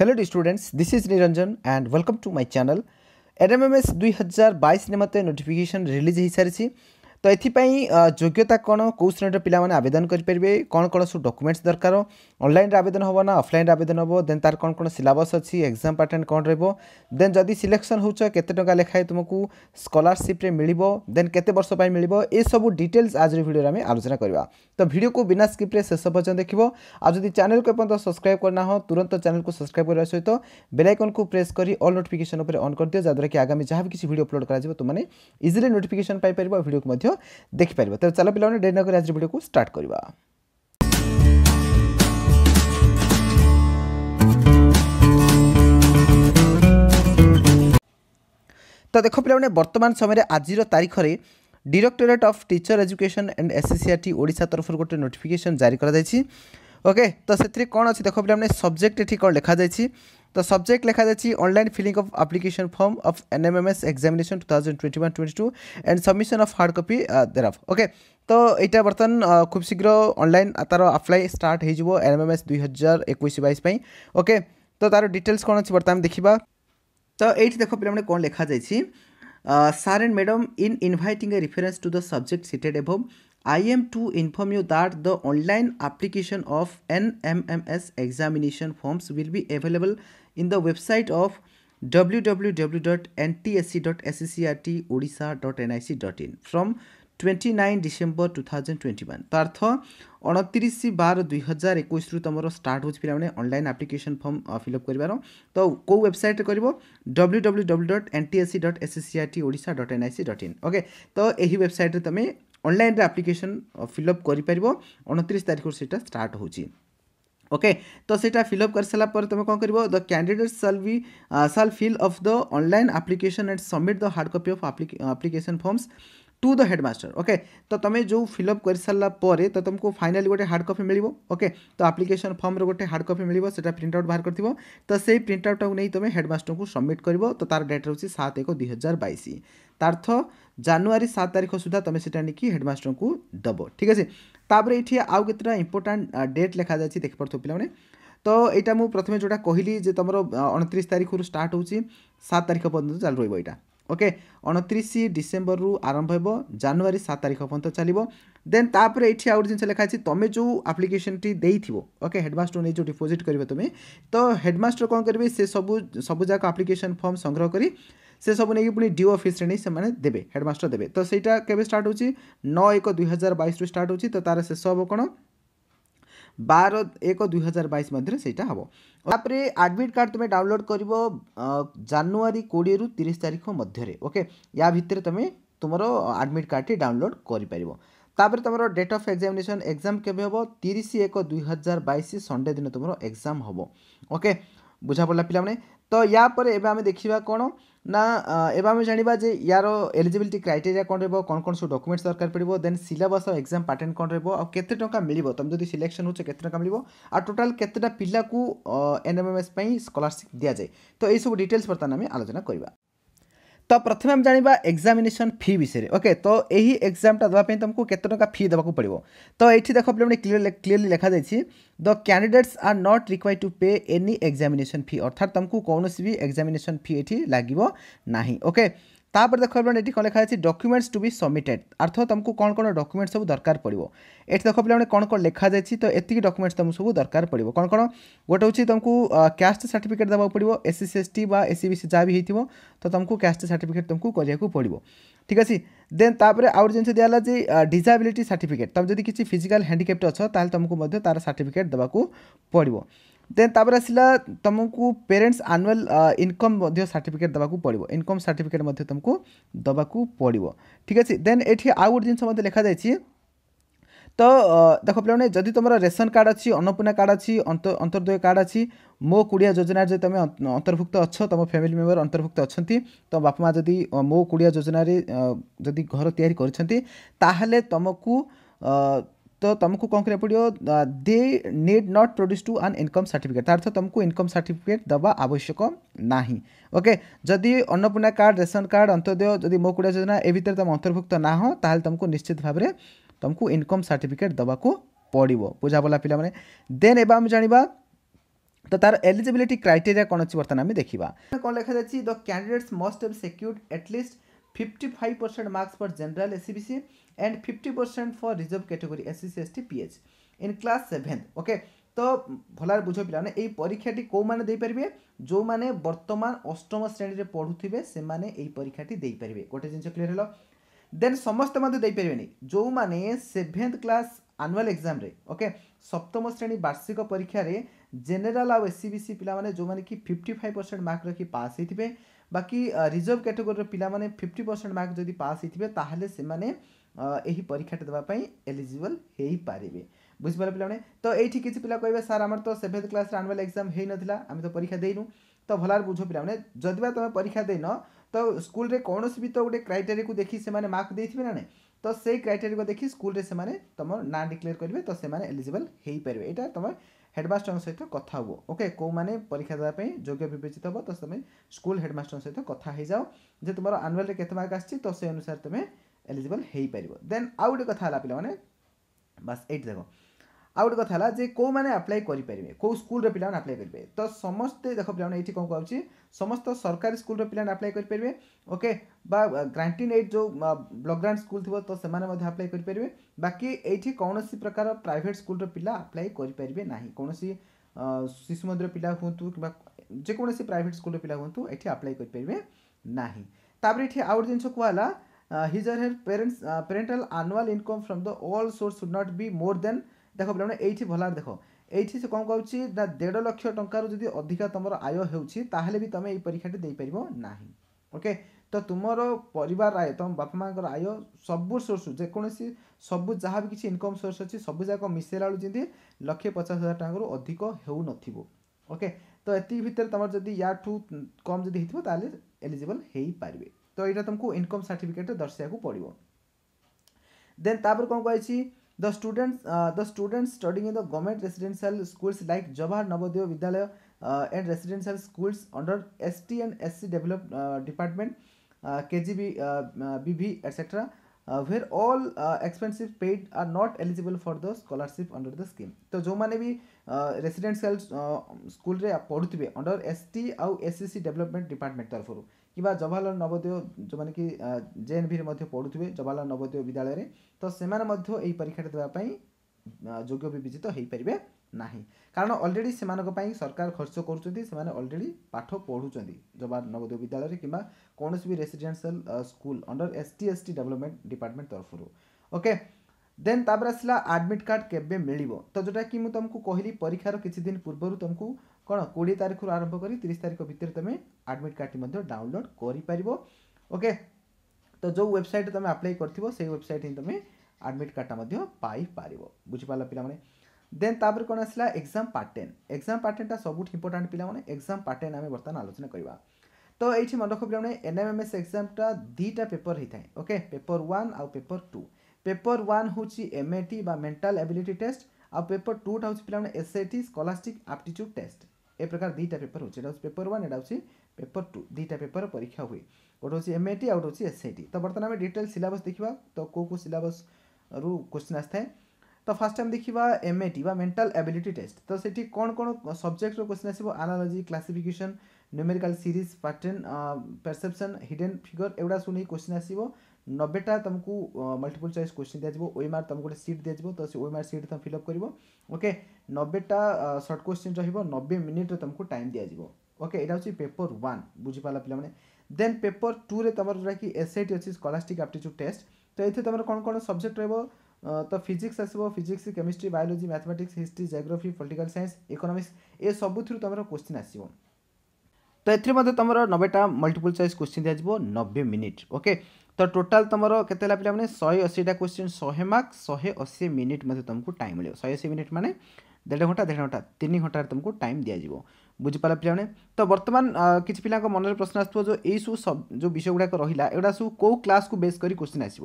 hello students this is Niranjan and welcome to my channel दुई हज़ार बैस निमते notification release हो सारी ତ ଏଥିପାଇଁ ଯୋଗ୍ୟତା କ'ଣ କେଉଁ ଶ୍ରେଣୀର ପିଲାମାନେ ଆବେଦନ କରିପାରିବେ କ'ଣ କ'ଣ ସବୁ ଡକୁମେଣ୍ଟସ୍ ଦରକାର ଅନଲାଇନ୍ରେ ଆବେଦନ ହେବ ନା ଅଫଲାଇନ୍ରେ ଆବେଦନ ହେବ ଦେନ୍ ତାର କ'ଣ କ'ଣ ସିଲାବସ୍ ଅଛି ଏକ୍ଜାମ୍ ପାଟର୍ଣ୍ଣ କ'ଣ ରହିବ ଦେନ୍ ଯଦି ସିଲେକ୍ସନ୍ ହେଉଛ କେତେ ଟଙ୍କା ଲେଖାଏଁ ତୁମକୁ ସ୍କଲାରସିପ୍ରେ ମିଳିବ ଦେନ୍ କେତେ ବର୍ଷ ପାଇଁ ମିଳିବ ଏସବୁ ଡିଟେଲ୍ସ ଆଜିର ଭିଡ଼ିଓରେ ଆମେ ଆଲୋଚନା କରିବା ତ ଭିଡ଼ିଓକୁ ବିନା ସ୍କିପ୍ରେ ଶେଷ ପର୍ଯ୍ୟନ୍ତ ଦେଖିବ ଆଉ ଯଦି ଚ୍ୟାନେଲ୍କୁ ଏପର୍ଯ୍ୟନ୍ତ ସବସ୍କ୍ରାଇବ୍ କରିନା ହଁ ତୁରନ୍ତ ଚ୍ୟାନେଲ୍କୁ ସବସ୍କ୍ରାଇବ୍ କରିବା ସହିତ ବେଲାଇକନ୍କୁ ପ୍ରେସ୍ କରି ଅଲ୍ ନୋଟିଫିକେସନ୍ ଉପରେ ଅନ୍ କରିଦିଅ ଯାଦ୍ୱାରା କି ଆଗାମୀ ଯାହା ବି କିଛି ଭିଡ଼ିଓ ଅପଲୋଡ଼ କରାଯିବ ତୁମେ ଇଜିଲି ନୋଟିଫିକେସନ୍ ପାଇପାରିବ ଭିଡ଼ିଓକୁ ମଧ୍ୟ ଦେଖିପାରିବ ତେବେ ଚାଲ ପିଲାମାନେ ଡେରି ନ କରି ଆଜି ଭିଡ଼ିଓକୁ ଷ୍ଟାର୍ଟ କରିବା ତ ଦେଖ ପିଲାମାନେ ବର୍ତ୍ତମାନ ସମୟରେ ଆଜିର ତାରିଖରେ directorate of teacher education and SSCRT Odisha তরফর গোটে নোটিফিকেসন জারি করা যাই ওকে তো সেতিরে কোণ অছি দেখো পিলামানে সবজেক্ট এটি কোণ লেখা যাইছি The subject লেখা যাচ্ছি online filling of application form of NMMS examination two thousand twenty one twenty two and submission of hard copy thereof okay তো এইটা বর্ତ୍ତমান খুব শীঘ্র অনলাইন তার আপ্লাই স্টার্ট হয়েযিব এনএমএমএস দুই হাজার একুশ বাইশ পাই ওকে তো তার ডিটেলস কোণ আছে বর্তমান দেখিবা তো এইটি দেখো পিলামানে কোণ লেখা যাইছি sir and madam in inviting a reference to the subject cited above I am to inform you that the online application of NMMS examination forms will be available in the website of www.ntsc.sccrtodisha.nic.in from 29 December 2021 পার্থ 29 12 2021 রু তোমার start হচ্ছে পিলা মানে online application form fill up করিবার তো কো website রে করিব www.ntsc.sccrtodisha.nic.in ওকে তো এই ওয়েবসাইট রে তুমি অনলাইন রে আপ্লিকেশন ফিলআপ করি পারিব 29 তারিখ সেটা স্টার্ট হচ্ছে ओके तो सीटा फिलअप कर सारापर तुम कौन uh, तो कर the candidate shall we shall fill up the online application and submit the hard copy of application forms to the headmaster okay तो तुम जो फिलअप कर सारापर तो तुमको फाइनाली गोटे हार्ड कपी मिल ओके तो आप्लिकेसन फर्म्र गोटे हार्ड कपी से प्रिंट आउट बाहर कर तो से प्रिंट आउट को नहीं तुम हेडमास्टर को सबमिट कर तो तार डेट रही सात एक दुई हजार बैश तार्थ जानुरी सात तारीख सुधा तुम्हें हेडमास्टर को दब ठीक है ତାପରେ ଏଇଠି ଆଉ କେତେଟା ଇମ୍ପୋର୍ଟାଣ୍ଟ ଡେଟ୍ ଲେଖାଯାଇଛି ଦେଖିପାରୁଥିବ ପିଲାମାନେ ତ ଏଇଟା ମୁଁ ପ୍ରଥମେ ଯେଉଁଟା କହିଲି ଯେ ତୁମର ଅଣତିରିଶ ତାରିଖରୁ ଷ୍ଟାର୍ଟ ହେଉଛି ସାତ ତାରିଖ ପର୍ଯ୍ୟନ୍ତ ଚାଲୁ ରହିବ ଏଇଟା ଓକେ ଅଣତିରିଶ ଡିସେମ୍ବରରୁ ଆରମ୍ଭ ହେବ ଜାନୁଆରୀ ସାତ ତାରିଖ ପର୍ଯ୍ୟନ୍ତ ଚାଲିବ ଦେନ୍ ତାପରେ ଏଠି ଆଉ ଗୋଟେ ଜିନିଷ ଲେଖା ଅଛି ତୁମେ ଯେଉଁ ଆପ୍ଲିକେସନଟି ଦେଇଥିବ ଓକେ ହେଡ଼ମାଷ୍ଟର ନେଇ ଯେଉଁ ଡିପୋଜିଟ୍ କରିବ ତୁମେ ତ ହେଡ଼ମାଷ୍ଟର କ'ଣ କରିବେ ସେ ସବୁ ସବୁଯାକ ଆପ୍ଲିକେସନ ଫର୍ମ ସଂଗ୍ରହ କରି से सब नहीं पुणी ड्यू अफिस नहीं से देते हेडमास्टर देते तो सहीटा के स्टार्ट हो नौ एक दुई हजार बैस स्टार्ट हो तार शेष हम कौन ବାର ଏକ ଦୁଇ ହଜାର ବାଇଶ ମଧ୍ୟରେ ସେଇଟା ହେବ ତାପରେ ଆଡ଼ମିଟ୍ କାର୍ଡ଼ ତୁମେ ଡାଉନଲୋଡ଼୍ କରିବ ଜାନୁଆରୀ କୋଡ଼ିଏରୁ ତିରିଶ ତାରିଖ ମଧ୍ୟରେ ଓକେ ୟା ଭିତରେ ତୁମେ ତୁମର ଆଡ଼ମିଟ୍ କାର୍ଡ଼ଟି ଡାଉନଲୋଡ଼୍ କରିପାରିବ ତାପରେ ତୁମର ଡେଟ୍ ଅଫ୍ ଏକ୍ଜାମିନେସନ୍ ଏକ୍ଜାମ୍ କେବେ ହେବ ତିରିଶ ଏକ ଦୁଇ ହଜାର ବାଇଶ ସଣ୍ଡେ ଦିନ ତୁମର ଏକ୍ଜାମ୍ ହେବ ଓକେ ବୁଝାପଡ଼ିଲା ପିଲାମାନେ ତ ୟା ପରେ ଏବେ ଆମେ ଦେଖିବା କ'ଣ ନା ଏବେ ଆମେ ଜାଣିବା ଯେ ୟାର ଏଲିଜିବିଲିଟି କ୍ରାଇଟେରିଆ କ'ଣ ରହିବ କ'ଣ କ'ଣ ସବୁ ଡକୁମେଣ୍ଟସ୍ ଦରକାର ପଡ଼ିବ ଦେନ୍ ସିଲାବସ୍ ଆଉ ଏକ୍ଜାମ୍ ପାଟର୍ଣ୍ଣ କ'ଣ ରହିବ ଆଉ କେତେ ଟଙ୍କା ମିଳିବ ତୁମେ ଯଦି ସିଲେକ୍ସନ୍ ହେଉଛ କେତେ ଟଙ୍କା ମିଳିବ ଆଉ ଟୋଟାଲ୍ କେତେଟା ପିଲାକୁ ଏନ୍ ଏମ୍ ଏମ୍ ଏସ୍ ପାଇଁ ସ୍କଲାରସିପ୍ ଦିଆଯାଏ ତ ଏଇସବୁ ଡିଟେଲ୍ସ ବର୍ତ୍ତମାନ ଆମେ ଆଲୋଚନା କରିବା ତ ପ୍ରଥମେ ଆମେ ଜାଣିବା ଏକ୍ଜାମିନେସନ୍ ଫି ବିଷୟରେ ଓକେ ତ ଏହି ଏକ୍ଜାମ୍ଟା ଦେବା ପାଇଁ ତୁମକୁ କେତେ ଟଙ୍କା ଫି ଦେବାକୁ ପଡ଼ିବ ତ ଏଇଠି ଦେଖ ପିଲାମାନେ କ୍ଲିୟରଲି ଲେଖାଯାଇଛି the candidates are not required to pay any examination fee ଅର୍ଥାତ୍ ତୁମକୁ କୌଣସି ବି ଏକ୍ଜାମିନେସନ୍ ଫି ଏଠି ଲାଗିବ ନାହିଁ ଓକେ ତାପରେ ଦେଖ ପିଲାମାନେ ଏଠି କ'ଣ ଲେଖାହେଇଛି ଡକ୍ୟୁମେଣ୍ଟସ୍ ଟୁ ବି ସବମିଟେଡ୍ ଅର୍ଥ ତୁମକୁ କ'ଣ କ'ଣ ଡକ୍ୟୁମେଣ୍ଟ ସବୁ ଦରକାର ପଡ଼ିବ ଏଠି ଦେଖ ପିଲାମାନେ କ'ଣ କ'ଣ ଲେଖାଯାଇଛି ତ ଏତିକି ଡକ୍ୟୁମେଣ୍ଟସ୍ ତୁମକୁ ସବୁ ଦରକାର ପଡ଼ିବ କ'ଣ କ'ଣ ଗୋଟେ ହେଉଛି ତୁମକୁ କ୍ୟାଷ୍ଟ ସାର୍ଟିଫିକେଟ୍ ଦେବାକୁ ପଡ଼ିବ ଏସ୍ ସି ଏସ୍ ଟି ବା ଏସ୍ ସି ବି ସି ଯାହା ବି ହେଇଥିବ ତ ତୁମକୁ କ୍ୟାଷ୍ଟ ସାର୍ଟିଫିକେଟ୍ ତୁମକୁ କରିବାକୁ ପଡ଼ିବ ঠিক আছে দেন তাপরে আউ জিনিস দিয়া যে ডিজাবিলিটি সার্টিফিকেট তুমি যদি কিছু ফিজিকাল হ্যান্ডিক্যাপ্ট অছ তাহলে তুমি তার সার্টিফিকেট দেওয়া পড়ব ଦେନ୍ ତାପରେ ଆସିଲା ତୁମକୁ ପେରେଣ୍ଟସ୍ ଆନୁଆଲ୍ ଇନକମ୍ ମଧ୍ୟ ସାର୍ଟିଫିକେଟ୍ ଦେବାକୁ ପଡ଼ିବ ଇନକମ୍ ସାର୍ଟିଫିକେଟ୍ ମଧ୍ୟ ତୁମକୁ ଦେବାକୁ ପଡ଼ିବ ଠିକ୍ ଅଛି ଦେନ୍ ଏଠି ଆଉ ଗୋଟେ ଜିନିଷ ମଧ୍ୟ ଲେଖାଯାଇଛି ତ ଦେଖ ପିଲାମାନେ ଯଦି ତୁମର ରେସନ୍ କାର୍ଡ଼ ଅଛି ଅନ୍ନପୂର୍ଣ୍ଣା କାର୍ଡ଼ ଅଛି ଅନ୍ତର୍ଦୟ କାର୍ଡ଼ ଅଛି ମୋ କୁଡ଼ିଆ ଯୋଜନାରେ ଯଦି ତୁମେ ଅନ୍ତର୍ଭୁକ୍ତ ଅଛ ତୁମ ଫ୍ୟାମିଲି ମେମ୍ବର ଅନ୍ତର୍ଭୁକ୍ତ ଅଛନ୍ତି ତୁମ ବାପା ମା' ଯଦି ମୋ କୁଡ଼ିଆ ଯୋଜନାରେ ଯଦି ଘର ତିଆରି କରିଛନ୍ତି ତାହେଲେ ତୁମକୁ तो तुमको कौन कर पड़ो they need not produce to own income certificate तार अर्थ तुमको इनकम सर्टिफिकेट दवा आवश्यक ना ओके जदि Annapurna card ration card Antyodaya जदि मो कूड़ा योजना ए भितर तुम अंतर्भुक्त ना हो ताल तुमको निश्चित भाव में तुमको इनकम सर्टिफिकेट दवाको पड़ो बुझापला पे देन एवं जाना तो तार एलिजिबिलिटी क्राइटेरिया कौन अच्छी बर्तन आम देखा कौन लिखा जाए the candidates must have secured at least fifty five percent marks for general SEBC and 50% for reserve category SC ST PH in class 7th okay তো ভালভাবে বুঝ পিলানে এই পরীক্ষাটি কেউমানে দিয়ে যে মানে বর্তমান অষ্টম শ্রেণীতে পড়ুবে সে মানে এই পরীক্ষাটি দিয়ে গোটে জিনিস ক্লিয়ার হল দেন সমস্তে দিয়ে যে সেভেন্থ ক্লাস আনুয়াল এক্সামে ওকে সপ্তম শ্রেণী বার্ষিক পরীক্ষার জেনেল আসিবিসি পিলা যে কি ফিফটি ফাইভ পরসেন্ট মার্ক রাখি পাস হয়ে বাকি রিজর্ভ ক্যাটেগোরির পিলা ফিফটি পরসেন্ট মার্ক যদি পাস হয়ে তাহলে সে यही परीक्षाटे देवाई एलिजिबल हो पारे बुझिपाल पे तो ये किसी पिला कहे सर आम तो सेभेन्थ क्लास आनुआल एक्जाम हो ना आम तो परीक्षा देनु तो भलार बुझ पे जदि तुम परीक्षा देन तो स्कूल में कौन भी तो गोटे क्राइटेरी को देखी से मार्क देते ना तो से क्राइटेरी को देखी स्कूल से तुम ना डिक्लेयर करेंगे तो से एलिजिबल हो पारे यहाँ तुम हेडमास्टर सहित कथ हो ओके कौने परीक्षा देवाई योग्य बेचित हो तो तुम स्कूल हेडमास्टर सहित कथ जाओ जो तुम आनुआल के मार्क से अनुसार तुम्हें ଏଲିଜିବଲ୍ ହୋଇପାରିବ ଦେନ୍ ଆଉ ଗୋଟେ କଥା ହେଲା ପିଲାମାନେ ବାସ୍ ଏଇଠି ଦେଖ ଆଉ ଗୋଟେ କଥା ହେଲା ଯେ କେଉଁମାନେ ଆପ୍ଲାଏ କରିପାରିବେ କେଉଁ ସ୍କୁଲର ପିଲାମାନେ ଆପ୍ଲାଏ କରିପାରିବେ ତ ସମସ୍ତେ ଦେଖ ପିଲାମାନେ ଏଇଠି କ'ଣ କହୁଛି ସମସ୍ତ ସରକାରୀ ସ୍କୁଲର ପିଲାମାନେ ଆପ୍ଲାଏ କରିପାରିବେ ଓକେ ବା ଗ୍ରାଣ୍ଟିନ୍ ଏଇଟ୍ ଯେଉଁ ବ୍ଲକ୍ ଗ୍ରାଣ୍ଟ ସ୍କୁଲ ଥିବ ତ ସେମାନେ ମଧ୍ୟ ଆପ୍ଲାଏ କରିପାରିବେ ବାକି ଏଇଠି କୌଣସି ପ୍ରକାର ପ୍ରାଇଭେଟ୍ ସ୍କୁଲର ପିଲା ଆପ୍ଲାଏ କରିପାରିବେ ନାହିଁ କୌଣସି ଶିଶୁ ମନ୍ଦିର ପିଲା ହୁଅନ୍ତୁ କିମ୍ବା ଯେକୌଣସି ପ୍ରାଇଭେଟ୍ ସ୍କୁଲର ପିଲା ହୁଅନ୍ତୁ ଏଠି ଆପ୍ଲାଏ କରିପାରିବେ ନାହିଁ ତାପରେ ଏଠି ଆଉ ଗୋଟେ ଜିନିଷ କୁହା ହେଲା his or her parents parental annual income from the all source should not be more than দেখো ପିଲାମାନେ ଏଇଠି ଭଲାରେ ଦେଖ ଏଇଠି ସେ କ'ଣ କହୁଛି ନା ଦେଢ଼ ଲକ୍ଷ ଟଙ୍କାରୁ ଯଦି ଅଧିକା ତୁମର ଆୟ ହେଉଛି ତାହେଲେ ବି ତୁମେ ଏଇ ପରୀକ୍ଷାଟି ଦେଇପାରିବ ନାହିଁ ଓକେ ତ ତୁମର ପରିବାର ଆୟ ତୁମ ବାପା ମାଆଙ୍କର ଆୟ ସବୁ ସୋର୍ସ ଯେକୌଣସି ସବୁ ଯାହା ବି କିଛି ଇନକମ୍ ସୋର୍ସ ଅଛି ସବୁ ଯାକ ମିଶାଇଲା ବେଳକୁ ଯେମିତି ଲକ୍ଷେ ପଚାଶ ହଜାର ଟଙ୍କାରୁ ଅଧିକ ହେଉନଥିବ ଓକେ ତ ଏତିକି ଭିତରେ ତୁମର ଯଦି ୟାଠୁ କମ୍ ଯଦି ହେଇଥିବ ତାହେଲେ ଏଲିଜିବଲ୍ ହେଇପାରିବେ तो यहाँ तुमको इनकम सार्टिफिकेट दर्शाई पड़ो दे कौन कह the student the student study in the government residential schools like Jawahar Navodaya Vidyalaya and residential schools under S T and S C develop department K G B etcetera where all expensive paid are not eligible for the scholarship under the scheme तो जो मैंने भी residential school पढ़ु थे under S T आउ S C C development department तरफ़ কিংবা জওয়াহরলাল নবোদয় ଯେଉଁମାନେ କି ଜେଏନ୍ଭିରେ ମଧ୍ୟ ପଢ଼ୁଥିବେ ଜବାହରଲାଲ ନବୋଦୟ ବିଦ୍ୟାଳୟରେ ତ ସେମାନେ ମଧ୍ୟ ଏହି ପରୀକ୍ଷାଟା ଦେବା ପାଇଁ ଯୋଗ୍ୟ ବିବେଚିତ ହୋଇପାରିବେ ନାହିଁ କାରଣ ଅଲରେଡ଼ି ସେମାନଙ୍କ ପାଇଁ ସରକାର ଖର୍ଚ୍ଚ କରୁଛନ୍ତି ସେମାନେ ଅଲରେଡ଼ି ପାଠ ପଢ଼ୁଛନ୍ତି ଜବାହର ନବୋଦୟ ବିଦ୍ୟାଳୟରେ କିମ୍ବା କୌଣସି ବି residential school under S T S T development department ତରଫରୁ ଓକେ ଦେନ୍ ତାପରେ ଆସିଲା ଆଡ଼ମିଟ୍ କାର୍ଡ଼ କେବେ ମିଳିବ ତ ଯେଉଁଟାକି ମୁଁ ତୁମକୁ କହିଲି ପରୀକ୍ଷାର କିଛି ଦିନ ପୂର୍ବରୁ ତୁମକୁ କ'ଣ କୋଡ଼ିଏ ତାରିଖରୁ ଆରମ୍ଭ କରି ତିରିଶ ତାରିଖ ଭିତରେ ତୁମେ ଆଡ଼ମିଟ୍ କାର୍ଡ଼ଟି ମଧ୍ୟ ଡାଉନଲୋଡ଼୍ କରିପାରିବ ଓକେ ତ ଯେଉଁ ୱେବସାଇଟ୍ ତୁମେ ଆପ୍ଲାଏ କରିଥିବ ସେଇ ୱେବସାଇଟ୍ ହିଁ ତୁମେ ଆଡ଼ମିଟ୍ କାର୍ଡ଼ଟା ମଧ୍ୟ ପାଇପାରିବ ବୁଝିପାରିଲା ପିଲାମାନେ ଦେନ୍ ତାପରେ କ'ଣ ଆସିଲା ଏକ୍ଜାମ୍ ପାଟେନ୍ ଏକ୍ଜାମ୍ ପାଟେନ୍ଟା ସବୁଠୁ ଇମ୍ପୋର୍ଟାଣ୍ଟ ପିଲାମାନେ ଏକ୍ଜାମ୍ ପାଟେନ୍ ଆମେ ବର୍ତ୍ତମାନ ଆଲୋଚନା କରିବା ତ ଏଇଠି ମନେ ରଖ ପିଲାମାନେ ଏନ୍ ଏମ୍ ଏମ୍ ଏସ୍ ଏକ୍ଜାମ୍ଟା ଦୁଇଟା ପେପର୍ ହେଇଥାଏ ଓକେ ପେପର୍ ୱାନ୍ ଆଉ ପେପର୍ ଟୁ ପେପର୍ ୱାନ୍ ହେଉଛି ଏମ୍ ଏ ଟି ବା ମେଣ୍ଟାଲ୍ ଏବିଲିଟି ଟେଷ୍ଟ ଆଉ ପେପର୍ ଟୁଟା ହେଉଛି ପିଲାମାନେ S A T scholastic aptitude test ଏ ପ୍ରକାର ଦୁଇଟା ପେପର ହେଉଛି ଏଇଟା ହେଉଛି ପେପର ୱାନ୍ ଏଇଟା ହେଉଛି ପେପର ଟୁ ଦୁଇଟା ପେପର ପରୀକ୍ଷା ହୁଏ ଗୋଟେ ହେଉଛି ଏମ୍ ଟି ଆଉ ଗୋଟେ ହେଉଛି ଏସ୍ ଆଇ ଟି ତ ବର୍ତ୍ତମାନ ଆମେ ଡିଟେଲ୍ ସିଲାବସ୍ ଦେଖିବା ତ କେଉଁ କେଉଁ ସିଲାବସ୍ରୁ କୋଶ୍ଚିନ୍ ଆସିଥାଏ ତ ଫାର୍ଷ୍ଟ ଆମେ ଦେଖିବା ଏମ୍ ଟି ବା ମେଣ୍ଟାଲ ଆବିଲିଟି ଟେଷ୍ଟ ତ ସେଠି କ'ଣ କ'ଣ ସବଜେକ୍ଟର କୋଶ୍ଚିନ୍ ଆସିବ analogy classification numerical series pattern perception hidden figure ଏଗୁଡ଼ା ସବୁ ନେଇ କୋଶ୍ଚିନ୍ ଆସିବ ନବେଟା ତୁମକୁ ମଲ୍ଟିପୁଲ୍ ଚଏସ୍ କୋଶ୍ଚିନ୍ ଦିଆଯିବ ଓଏମ୍ଆର୍ ତୁମକୁ ଗୋଟେ ସିଟ୍ ଦିଆଯିବ ତ ସେ ଓଏମ୍ଆର୍ ସିଟ୍ ତୁମେ ଫିଲ୍ଅପ୍ କରିବ ଓକେ ନବେଟା ସର୍ଟ କୋଶ୍ଚିନ୍ ରହିବ ନବେ ମିନିଟ୍ରେ ତୁମକୁ ଟାଇମ୍ ଦିଆଯିବ ଓକେ ଏଇଟା ହେଉଛି ପେପର୍ ୱାନ୍ ବୁଝିପାରିଲା ପିଲାମାନେ ଦେନ୍ ପେପର୍ ଟୁରେ ତୁମର ଯେଉଁଟାକି ଏସ୍ ଆଇ ଟି ଅଛି ସ୍କଲାଷ୍ଟିକ୍ ଆପ୍ଟିଚ୍ୟୁଡ଼୍ ଟେଷ୍ଟ ତ ଏଥିରେ ତୁମର କ'ଣ କ'ଣ ସବଜେକ୍ଟ ରହିବ ତ ଫିଜିକ୍ସ ଆସିବ physics chemistry biology mathematics history geography political science economics ଏ ସବୁଥିରୁ ତୁମର କୋଶ୍ଚିନ୍ ଆସିବ ତ ଏଥିରେ ମଧ୍ୟ ତୁମର ନବେଟା ମଲ୍ଟିପୁଲ୍ ଚଏସ୍ କୋଶ୍ଚିନ୍ ଦିଆଯିବ ନବେ ମିନିଟ୍ ଓକେ ତ ଟୋଟାଲ୍ ତୁମର କେତେ ହେଲା ପିଲାମାନେ ଶହେ ଅଶୀଟା କୋଶ୍ଚିନ୍ ଶହେ ମାର୍କ ଶହେ ଅଶୀ ମିନିଟ୍ ମଧ୍ୟ ତୁମକୁ ଟାଇମ୍ ମିଳିବ ଶହେ ଅଶୀ ମିନିଟ୍ ମାନେ ଦେଢ଼ ଘଣ୍ଟା ଦେଢ଼ ଘଣ୍ଟା ତିନି ଘଣ୍ଟାରେ ତୁମକୁ ଟାଇମ୍ ଦିଆଯିବ ବୁଝିପାରିଲା ପିଲାମାନେ ତ ବର୍ତ୍ତମାନ କିଛି ପିଲାଙ୍କ ମନରେ ପ୍ରଶ୍ନ ଆସୁଥିବ ଯେଉଁ ଏଇସବୁ ଯେଉଁ ବିଷୟ ଗୁଡ଼ାକ ରହିଲା ଏଗୁଡ଼ା ସବୁ କେଉଁ କ୍ଲାସ୍କୁ ବେସ୍ କରି କୋଶ୍ଚିନ୍ ଆସିବ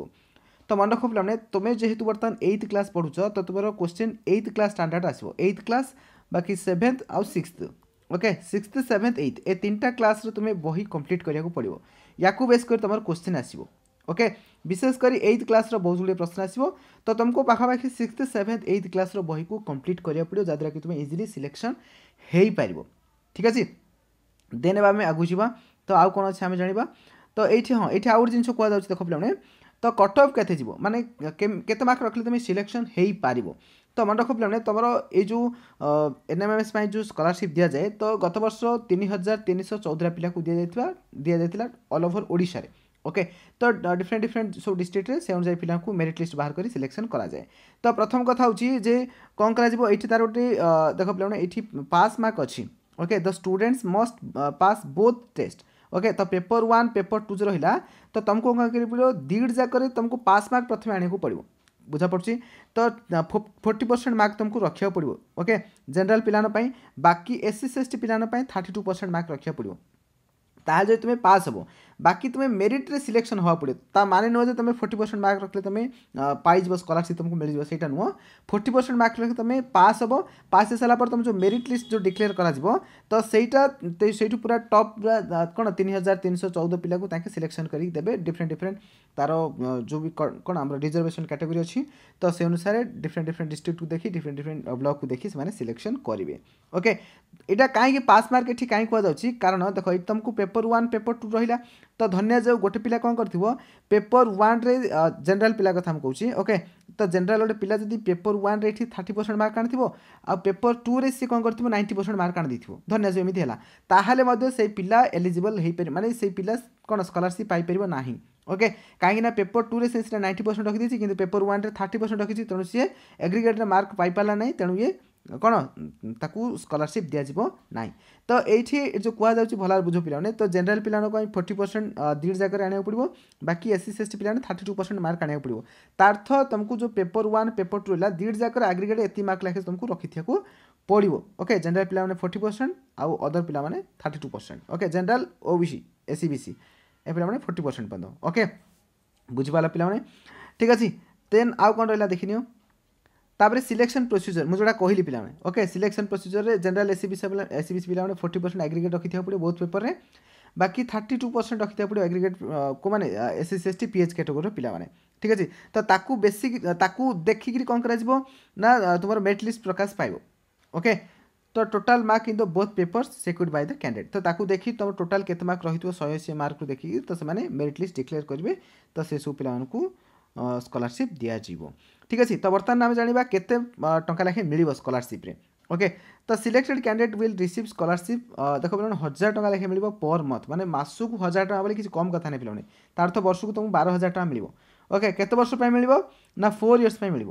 ତ ମନେ ରଖ ପିଲାମାନେ ତୁମେ ଯେହେତୁ ବର୍ତ୍ତମାନ ଏଇଥ୍ କ୍ଲାସ୍ ପଢ଼ୁଛ ତ ତୁମର କୋଶ୍ଚିନ୍ ଏଇଥ୍ କ୍ଲାସ୍ ଷ୍ଟାଣ୍ଡାର୍ଡ଼ ଆସିବ ଏଇଥ୍ କ୍ଲାସ୍ ବାକି ସେଭେନ୍ଥ ଆଉ sixth okay sixth seventh eighth ଏ ତିନିଟା କ୍ଲାସ୍ରୁ ତୁମେ ବହି କମ୍ପ୍ଲିଟ୍ କରିବାକୁ ପଡ଼ିବ ୟାକୁ ବେସ୍ କରି ତୁମର କୋଶ୍ଚିନ୍ ଆସିବ ଓକେ ବିଶେଷ କରି ଏଇଥ କ୍ଲାସ୍ର ବହୁତ ଗୁଡ଼ିଏ ପ୍ରଶ୍ନ ଆସିବ ତ ତୁମକୁ ପାଖାପାଖି ସିକ୍ସଥ ସେଭେନ୍ଥ ଏଇଥ କ୍ଲାସ୍ର ବହିକୁ କମ୍ପ୍ଲିଟ୍ କରିବାକୁ ପଡ଼ିବ ଯାହାଦ୍ୱାରା କି ତୁମେ ଇଜିଲି ସିଲେକ୍ସନ୍ ହୋଇପାରିବ ଠିକ୍ ଅଛି ଦେନ୍ ଏବେ ଆମେ ଆଗକୁ ଯିବା ତ ଆଉ କ'ଣ ଅଛି ଆମେ ଜାଣିବା ତ ଏଇଠି ହଁ ଏଇଠି ଆଉ ଗୋଟେ ଜିନିଷ କୁହାଯାଉଛି ଦେଖ ପିଲାମାନେ ତ କଟ୍ ଅଫ୍ କେତେ ଯିବ ମାନେ କେତେ ମାର୍କ ରଖିଲେ ତୁମେ ସିଲେକ୍ସନ୍ ହୋଇପାରିବ ତ ମନେ ରଖିପାରିଲେ ତୁମର ଏଇ ଯେଉଁ ଏନ୍ ଏମ୍ ଏସ୍ ପାଇଁ ଯେଉଁ ସ୍କଲାରସିପ୍ ଦିଆଯାଏ ତ ଗତ ବର୍ଷ ତିନି ହଜାର ତିନିଶହ ଚଉଦରା ପିଲାକୁ ଦିଆଯାଇଥିବା ଦିଆଯାଇଥିଲା ଅଲ୍ ଓଭର୍ ଓଡ଼ିଶାରେ ଓକେ ତ ଡିଫରେଣ୍ଟ ଡିଫରେଣ୍ଟ ସବୁ ଡିଷ୍ଟ୍ରିକ୍ଟରେ ସେ ଅନୁଯାୟୀ ପିଲାଙ୍କୁ ମେରିଟ୍ ଲିଷ୍ଟ ବାହାର କରି ସିଲେକ୍ସନ୍ କରାଯାଏ ତ ପ୍ରଥମ କଥା ହେଉଛି ଯେ କ'ଣ କରାଯିବ ଏଇଠି ତା'ର ଗୋଟେ ଦେଖ ପିଲାମାନେ ଏଇଠି ପାସ୍ ମାର୍କ ଅଛି okay the students must pass both test okay तो पेपर वन पेपर टू जो रहा तो तुमको कौन कर दीड जाकर तुमको पास मार्क प्रथम आने को पड़ो ବୁଝାପଡ଼ୁଛି ତ ଫୋର୍ଟି ପରସେଣ୍ଟ ମାର୍କ ତୁମକୁ ରଖିବାକୁ ପଡ଼ିବ ଓକେ ଜେନେରାଲ ପିଲାଙ୍କ ପାଇଁ ବାକି ଏସ୍ ସି ଏସ୍ ଟି ପିଲାଙ୍କ ପାଇଁ ଥାର୍ଟି ଟୁ ପରସେଣ୍ଟ ମାର୍କ ରଖିବାକୁ ପଡ଼ିବ ତାହେଲେ ଯଦି ତୁମେ ପାସ୍ ହେବ ବାକି ତୁମେ ମେରିଟ୍ରେ ସିଲେକ୍ସନ୍ ହେବାକୁ ପଡ଼ିବ ତା ମାନେ ନୁହଁ ଯେ ତୁମେ ଫୋର୍ଟି ପରସେଣ୍ଟ ମାର୍କ ରଖିଲେ ତୁମେ ପାଇଯିବ ସ୍କଲାରସିପ୍ ତୁମକୁ ମିଳିଯିବ ସେଇଟା ନୁହଁ ଫୋର୍ଟି ପରସେଣ୍ଟ ମାର୍କ ରଖି ତୁମେ ପାସ୍ ହେବ ପାସ୍ ହେଇସାରିଲା ପରେ ତୁମ ଯେଉଁ ମେରିଟ୍ ଲିଷ୍ଟ ଯେଉଁ ଡିକ୍ଲେୟାର କରାଯିବ ତ ସେଇଟା ସେଇଠୁ ପୁରା ଟପ୍ ପୁରା କ'ଣ ତିନି ହଜାର ତିନିଶହ ଚଉଦ ପିଲାକୁ ତାଙ୍କେ ସିଲେକ୍ସନ୍ କରିକି ଦେବେ ଡିଫରେଣ୍ଟ ଡିଫରେଣ୍ଟ তার जो भी কোন আমার রিজার্ভেশন ক্যাটাগরি অছি তো সেই অনুসারে ডিফরেন্ট ডিফরেন্ট ডিস্ট্রিক্ট দেখি ডিফরেন্ট ডিফরেন্ট ব্লক দেখি সে সিলেকশন করবে ওকে এটা কাইকি পাস মার্ক এটি কাই কুযাচ্ছে কারণ দেখ এই তুমি পেপর ওয়ান পেপর টু রহিলা তো ধন্যা যাও গোটে পিলা কম করথিব পেপর ওয়ানরে জেনারেল পিলা কথা আমি কৌছি ওকে তো জেনারেল গোটে পিলা যদি পেপর ওয়ানরে এটি থার্টি পরসেন্ট মার্ক আনিথিব ଆଉ ପେପର୍ ଟୁରେ ସିଏ କ'ଣ କରିଥିବ ନାଇଣ୍ଟି ପରସେଣ୍ଟ ମାର୍କ ଆଣିଦେଇଥିବ ଧନ୍ୟବାଦ ଏମିତି ହେଲା ତାହେଲେ ମଧ୍ୟ ସେଇ ପିଲା ଏଲିଜିବଲ୍ ହେଇପାରିବ ମାନେ ସେଇ ପିଲା କ'ଣ ସ୍କଲାରସିପ୍ ପାଇପାରିବ ନାହିଁ ওকে কাহিঁকিনা পেপর টুরে সে সেটা নাইন্টি পরসেন্ট রখিদেছি কিন্তু পেপর ওয়ানরে থার্টি পরসেন্ট রখিছি তেণু সি এগ্রিগেটরে মার্ক পাইপারা না তেণু ইয়ে କ'ଣ ତାକୁ ସ୍କଲାରସିପ୍ ଦିଆଯିବ ନାହିଁ ତ ଏଇଠି ଯେଉଁ କୁହାଯାଉଛି ଭଲରେ ବୁଝ ପିଲାମାନେ ତ ଜେନେରାଲ ପିଲାମାନଙ୍କ ପାଇଁ ଫୋର୍ଟି ପରସେଣ୍ଟ ଦୁଇ ଜାଗାରେ ଆଣିବାକୁ ପଡ଼ିବ ବାକି ଏସ୍ ସି ଏସ୍ ଟି ପିଲାମାନେ ଥାର୍ଟି ଟୁ ପରସେଣ୍ଟ ମାର୍କ ଆଣିବାକୁ ପଡ଼ିବ ତାର୍ଥ ତୁମକୁ ଯେଉଁ ପେପର ୱାନ୍ ପେପର ଟୁ ହେଲା ଦୁଇ ଜାଗାରେ ଆଗ୍ରିଗେଟ୍ ଏତିକି ମାର୍କ ଲେଖେ ତୁମକୁ ରଖିଥିବାକୁ ପଡ଼ିବ ଓକେ ଜେନେରାଲ ପିଲାମାନେ ଫୋର୍ଟି ପରସେଣ୍ଟ ଆଉ ଅଦର ପିଲାମାନେ thirty two percent okay general O B C S C B C A ପିଲାମାନେ ଫୋର୍ଟି ପରସେଣ୍ଟ ପାଇଦେବ ଓକେ ବୁଝିପାରିଲା ପିଲାମାନେ ଠିକ୍ ଅଛି ଦେନ୍ ଆଉ କ'ଣ ରହିଲା ଦେଖିନିଅ ତାପରେ ସିଲେକ୍ସନ୍ ପ୍ରୋସିଜର ମୁଁ ଯେଉଁଟା କହିଲି ପିଲାମାନେ okay selection ପ୍ରୋସିଜରରେ general S C B S C B C ପିଲାମାନେ ଫୋର୍ଟି ପରସେଣ୍ଟ ଆଗ୍ରିଗେଟ୍ ରଖିଥିବାକୁ ପଡ଼ିବ ବହୁତ ପେପରରେ ବାକି ଥାର୍ଟି ଟୁ ପରସେଣ୍ଟ ରଖିବାକୁ ପଡ଼ିବ ଆଗ୍ରିଗେଟ୍ କେଉଁମାନେ S S S T P H କ୍ୟାଟେଗୋରିର ପିଲାମାନେ ଠିକ୍ ଅଛି ତ ତାକୁ ବେଶୀ ତାକୁ ଦେଖିକିରି କ'ଣ କରାଯିବ ନା ତୁମର ମେରିଟ୍ ଲିଷ୍ଟ ପ୍ରକାଶ ପାଇବ ଓକେ तो total mark in the both papers secured by the candidate तो देखिए तुम टोटाल के मार्क रही शहे अशी मार्क देखिए तो से मेरीट लिस्ट डिक्लेयर करेंगे तो से सब पाँच स्कलारशिप दिज्व ठीक अच्छे तो बर्तमान आम जाना के टाँचा लेखे मिल स्कलारशिप्रे ओके तो selected candidate will receive scholarship देख पे हजार टाँग लेखे मिले पर मथ मैंने मसक हजार टाँग बोले किसी कम कथा नहीं पे तार तो, तो वर्ष को तुमको बार हजार टाँग मिल ओके केत मिल ना फोर इयर्स मिल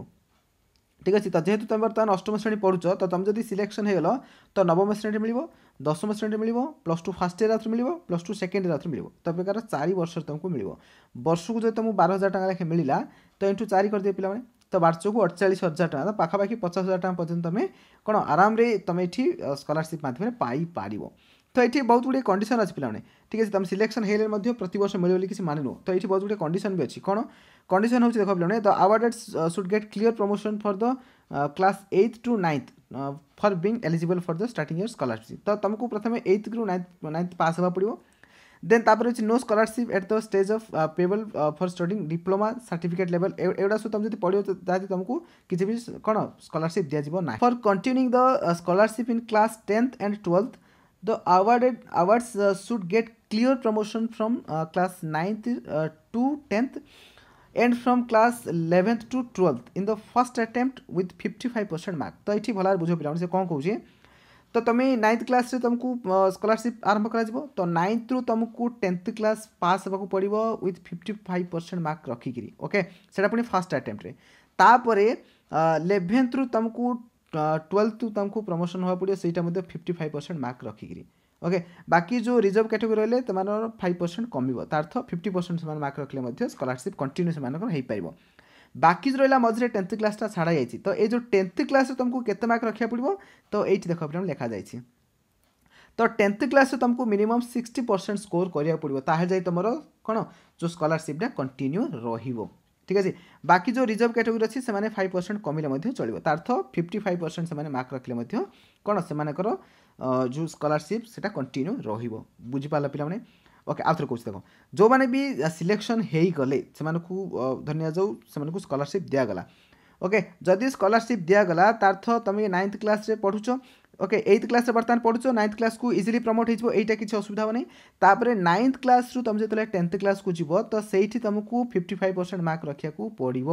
ঠিক আছে তো যেহেতু তুমি বর্তমানে অষ্টম শ্রেণী পড়ুছ তো তুমি যদি সিলেকশন হয়ে গেল তো নবম শ্রেণী মিলব দশম শ্রেণী মিলব প্লস টু ফার্স্ট ইয়ার রাত্রে মিলব প্লস টু সেকেন্ড ইয়ার আউথরে মিলব তো প্রকার চারি বর্ষ তোমাকে মিলব বর্ষক যদি তুমি বার হাজার টাকা লেখা মিলা তো এঠু চারি করে দিয়ে পিলামানে তো বার্ষকু অড়চাশ হাজার টাকা পাখাপাখি পচাশ হাজার টাকা পর্যন্ত তুমি কোণ আরামে তুমি এটি স্কলারশিপ মাধ্যমে পাইপার তো এটি বহুত গুড়ি কন্ডিশন আছে পিলামানে ঠিক আছে তুমি সিলেকশন হলে প্রত্যেক বর্ষ মিলবে বলে কিছু মানে নু তো এটি বহুত গুড়ি কন্ডিশন বি অনেক कंडीशन हूँ देख पे the awarded should get clear promotion for the class eighth to ninth for being eligible for the start year scholarship तो तुमको प्रथम एइथ रू नाइन्थ नाइन्थ पास होगा पड़ो देन तापर no scholarship at the stage of payable for studying diploma certificate level एगुटा सब तुम जब पढ़ो तुमको किसी भी कौन स्कलारशिप दिज्व ना for continuing the scholarship in class tenth and twelfth the awarded awards should get clear promotion from class ninth to tenth and from class eleventh to twelfth in the first the first fifty five percent mark तो एठी भलार बुझो पिला से कौन कौन तो तुम्हें ninth class तुमको स्कॉलरशिप आरंभ हो तो नाइन्थ रू तुमको टेन्थ क्लास पास होगा पड़ो को फिफ्टी फाइव परसेंट मार्क रखिकी ओके से पुनी फर्स्ट अटेम्प्ट रे तापरे 11th रु तुमको 12th तुमको प्रमोशन हवा फिफ्टी फाइव परसेंट मार्क रखिकी ଓକେ ବାକି ଯେଉଁ ରିଜର୍ଭ କାଟେଗୋରୀ ରହିଲେ ସେମାନଙ୍କର ଫାଇଭ୍ ପରସେଣ୍ଟ କମିବ ତା ଅର୍ଥ ଫିଫ୍ଟି ପରସେଣ୍ଟ ସେମାନେ ମାର୍କ ରଖିଲେ ମଧ୍ୟ ସ୍କଲାରସିପ୍ କଣ୍ଟିନ୍ୟୁ ସେମାନଙ୍କର ହେଇପାରିବ ବାକି ଯେଉଁ ରହିଲା ମଝିରେ ଟେନ୍ଥ କ୍ଲାସ୍ଟା ଛାଡ଼ା ଯାଇଛି ତ ଏଇ ଯେଉଁ ଟେନ୍ଥ କ୍ଲାସ୍ରେ ତୁମକୁ କେତେ ମାର୍କ ରଖିବାକୁ ପଡ଼ିବ ତ ଏଇଠି ଦେଖ ପିଲାମାନେ ଲେଖାଯାଇଛି ତ ଟେନ୍ଥ କ୍ଲାସ୍ରେ ତୁମକୁ ମିନିମମ୍ ସିକ୍ସଟି ପରସେଣ୍ଟ ସ୍କୋର କରିବାକୁ ପଡ଼ିବ ତାହେଲେ ଯାଇ ତୁମର କ'ଣ ଯେଉଁ ସ୍କଲାରସିପ୍ଟା କଣ୍ଟିନ୍ୟୁ ରହିବ ঠিক আছে বাকি যে রিজর্ভ ক্যাটেগোরি আছে সে ফাইভ পরসেন্ট কমিলে চলবে তার অর্থ ফিফটি ফাইভ পরসেন্ট সে মার্ক রাখলে কোণ সে जो ସ୍କଲାରସିପ୍ ସେଇଟା କଣ୍ଟିନ୍ୟୁ ରହିବ ବୁଝିପାରିଲା ପିଲାମାନେ ଓକେ ଆଉ ଥରେ କହୁଛି ଦେଖ ଯେଉଁମାନେ ବି ସିଲେକ୍ସନ୍ ହେଇଗଲେ ସେମାନଙ୍କୁ ଧରିନିଆଯାଉ ସେମାନଙ୍କୁ ସ୍କଲାରସିପ୍ ଦିଆଗଲା ଓକେ ଯଦି ସ୍କଲାରସିପ୍ ଦିଆଗଲା ତାର୍ଥ ତୁମେ ନାଇନ୍ଥ କ୍ଲାସ୍ରେ ପଢ଼ୁଛ ଓକେ ଏଇଥ କ୍ଲାସ୍ରେ ବର୍ତ୍ତମାନ ପଢ଼ୁଛ ନାଇନ୍ଥ କ୍ଲାସ୍କୁ ଇଜିଲି ପ୍ରମୋଟ୍ ହେଇଯିବ ଏଇଟା କିଛି ଅସୁବିଧା ହେବନି ତାପରେ ନାଇନ୍ଥ କ୍ଲାସ୍ରୁ ତୁମେ ଯେତେବେଳେ ଟେନ୍ଥ କ୍ଲାସ୍କୁ ଯିବ ତ ସେଇଠି ତୁମକୁ ଫିଫ୍ଟି ଫାଇଭ୍ ପରସେଣ୍ଟ ମାର୍କ ରଖିବାକୁ ପଡ଼ିବ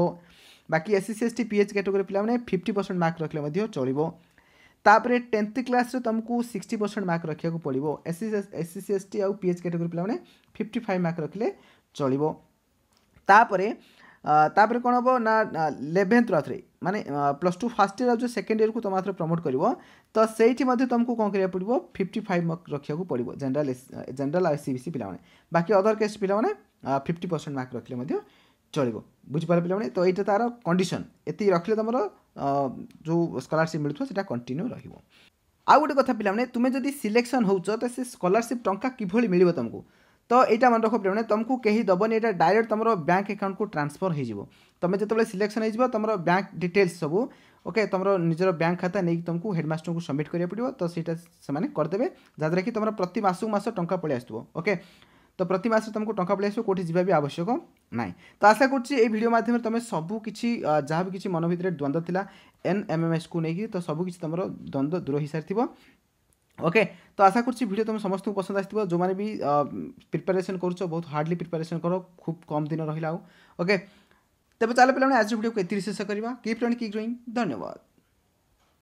ବାକି S C S T P H category ପିଲାମାନେ ଫିଫ୍ଟି ପରସେଣ୍ଟ ମାର୍କ ରଖିଲେ ମଧ୍ୟ ଚଳିବ ତାପରେ ଟେନ୍ଥ କ୍ଲାସ୍ରେ ତୁମକୁ ସିକ୍ସଟି ପରସେଣ୍ଟ ମାର୍କ ରଖିବାକୁ ପଡ଼ିବ S S C S T ଆଉ ପି ଏଚ୍ କାଟେଗୋରୀ ପିଲାମାନେ ଫିଫ୍ଟି ଫାଇଭ୍ ମାର୍କ ରଖିଲେ ଚଳିବ ତାପରେ ତାପରେ କ'ଣ ହେବ ନା ଇଲେଭେନ୍ଥରୁ ଆଉଥରେ ମାନେ ପ୍ଲସ୍ ଟୁ ଫାର୍ଷ୍ଟ ଇୟର୍ ଆଉ ଯେଉଁ ସେକେଣ୍ଡ ଇୟର୍କୁ ତୁମେ ଆଉଥରେ ପ୍ରମୋଟ୍ କରିବ ତ ସେଇଠି ମଧ୍ୟ ତୁମକୁ କ'ଣ କରିବାକୁ ପଡ଼ିବ ଫିଫ୍ଟି ଫାଇଭ୍ ମାର୍କ ରଖିବାକୁ ପଡ଼ିବ ଜେନେରାଲ ଜେନେରାଲ ଆଉ ଏସ୍ ସି ବି ସି ପିଲାମାନେ ବାକି ଅଦର କେସ୍ ପିଲାମାନେ ଫିଫ୍ଟି ପରସେଣ୍ଟ ମାର୍କ ରଖିଲେ ମଧ୍ୟ ଚଳିବ ବୁଝିପାରିଲେ ପିଲାମାନେ ତ ଏଇଟା ତା'ର କଣ୍ଡିସନ୍ ଏତିକି ରଖିଲେ ତୁମର ଯେଉଁ ସ୍କଲାରସିପ୍ ମିଳୁଥିବ ସେଇଟା କଣ୍ଟିନ୍ୟୁ ରହିବ ଆଉ ଗୋଟେ କଥା ପିଲାମାନେ ତୁମେ ଯଦି ସିଲେକ୍ସନ୍ ହେଉଛ ତ ସେ ସ୍କଲାରସିପ୍ ଟଙ୍କା କିଭଳି ମିଳିବ ତୁମକୁ ତ ଏଇଟା ମନେ ରଖ ପିଲାମାନେ ତୁମକୁ କେହି ଦେବନି ଏଇଟା ଡାଇରେକ୍ଟ ତୁମର ବ୍ୟାଙ୍କ ଆକାଉଣ୍ଟକୁ ଟ୍ରାନ୍ସଫର୍ ହେଇଯିବ ତୁମେ ଯେତେବେଳେ ସିଲେକ୍ସନ୍ ହେଇଯିବ ତୁମର ବ୍ୟାଙ୍କ ଡିଟେଲ୍ସ ସବୁ ଓକେ ତୁମର ନିଜର ବ୍ୟାଙ୍କ ଖାତା ନେଇକି ତୁମକୁ ହେଡ଼ମାଷ୍ଟରଙ୍କୁ ସବମିଟ୍ କରିବାକୁ ପଡ଼ିବ ତ ସେଇଟା ସେମାନେ କରିଦେବେ ଯାହାଦ୍ୱାରା କି ତୁମର ପ୍ରତି ମାସକୁ ମାସ ଟଙ୍କା ପଳେଇ ଆସୁଥିବ ଓକେ तो प्रतिमास तुमको टाँग पलि कौटी जावा भी आवश्यक ना तो आशा करमें तुम सबकि जहाँ भी कि मन भितर द्वंद्व था एन एम एम एस को लेकिन तो सबकि तुम द्वंद्व दूर हो सारी ओके तो आशा करीडियो तुम समस्त पसंद आसो जो मैंने भी प्रिपेरेसन कर बहुत हार्डली प्रिपेरेसन कर खूब कम दिन रही ओके तेज चल पे आज भिडियो को ये शेष करवा कि प्रणी की धन्यवाद